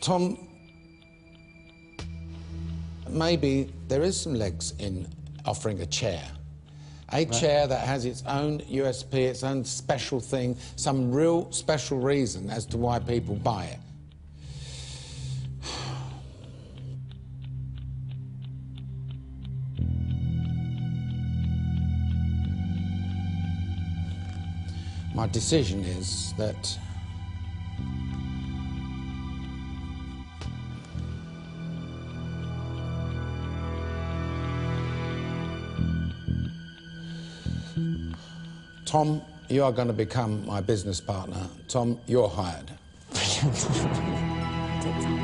Tom, maybe there is some legs in offering a chair. A chair that has its own USP, its own special thing, some real special reason as to why people buy it. My decision is that Tom, you are going to become my business partner. Tom, you're hired.